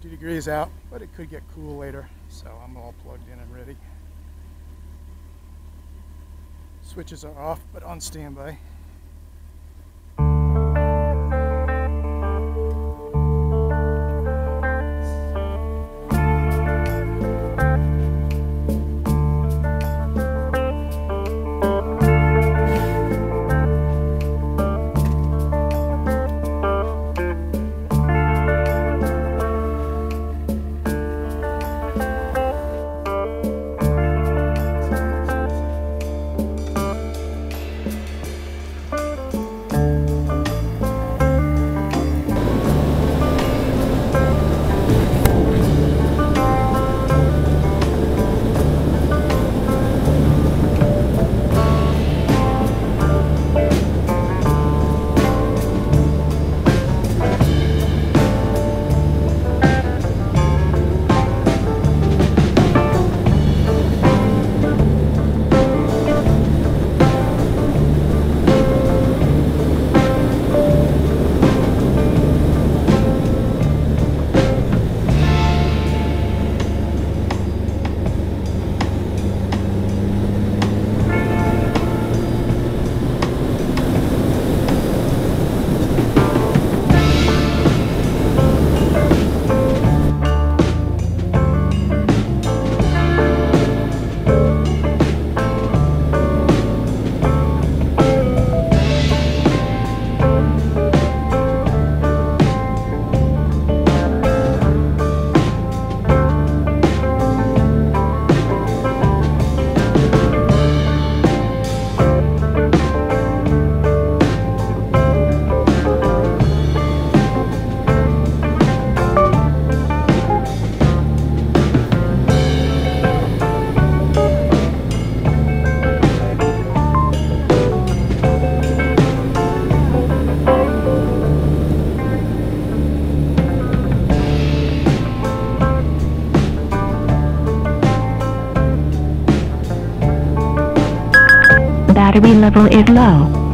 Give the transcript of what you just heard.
50 degrees out, but it could get cool later. So I'm all plugged in and ready. Switches are off, but on standby. Battery level is low.